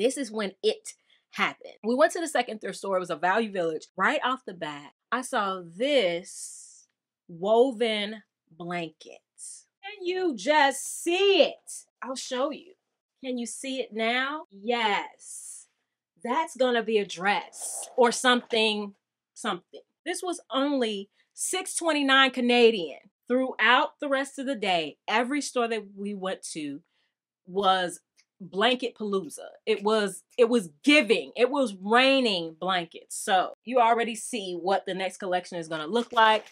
This is when it happened. We went to the second thrift store. It was a Value Village. Right off the bat, I saw this woven blanket. Can you just see it? I'll show you. Can you see it now? Yes. That's gonna be a dress or something, something. This was only 629 Canadian. Throughout the rest of the day, every store that we went to was blanket palooza. It was it was giving. It was raining blankets. So you already see what the next collection is gonna look like.